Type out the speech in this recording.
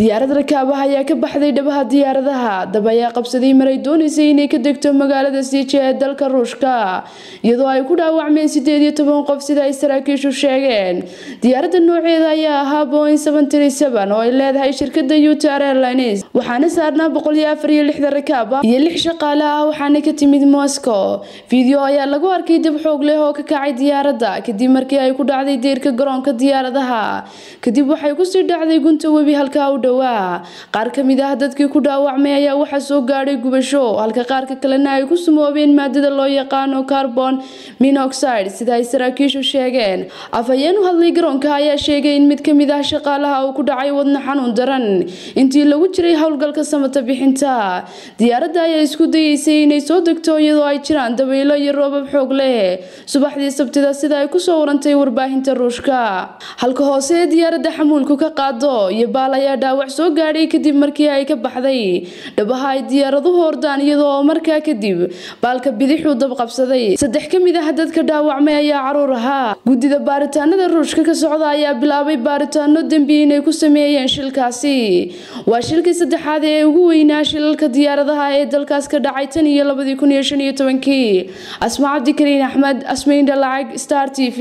diyaarad rakaabaha ayaa ka baxday dhabaha diyaaradaha. Dab ayaa qabsaday maray doonaysay inay ka degto magaalada siije ee dalka ruushka iyadoo ay ku dhaawacmeen sideed iyo toban qof sida ay saraakiishu sheegeen. Diyaaradda nooceeda ayaa ahaa boin oo ay leedahay shirkada utar airlines waxaana saarnaa boqol iyo afar iyo lixda rakaab iyo lix shaqaale ah waxaana ka timid moscow. Video ayaa lagu arkay dab xoog leh oo ka kacay diyaaradda kadib markii ay ku dhacday deyrka garoonka diyaaradaha. Kadib waxay ku sii dhacday gunta webi halkaa u dhowaa qaar ka mid ah dadkii ku dhaawacmay ayaa waxaa soo gaadhay gubasho halka qaarka kalena ay ku sumoobeen maadada loo yaqaano carbon minoxide sida ay saraakiishu sheegeen. Afhayeen u hadlay garoonka ayaa sheegay in mid ka mid ah shaqaalaha uu ku dhacay wadna xanuun daran. Intii lagu jiray howlgalka samata bixinta diyaaradda ayaa isku dayeysay inay soo degto iyadoo ay jiraan dabaylo iyo roobab xoog leh. Subaxdii sabtida sida ay ku soo warantay warbaahinta ruushka. Halka hoose ee diyaaradda xamuulku ka qaado iyo baal ayaa dhaawac soo gaadhay kadib markii ay ka baxday. Dhabaha ay diyaaraduhu ordaan iyadoo markaa kadib baalka bidixuu dab qabsaday. Saddex ka mid ah dadka dhaawacmay ayaa carruur ahaa guddida baaritaanada ruushka ka socda ayaa bilaabay baaritaano dembi inay ku sameeyeen shilkaasi. Waa shilkii saddexaad ee ugu weynaa shilalka diyaaradaha ee dalkaas ka dhacay tan iyo labadii kun iyo shan iyo tobankii. Asma cabdikariin axmed asmaindha lacag star t v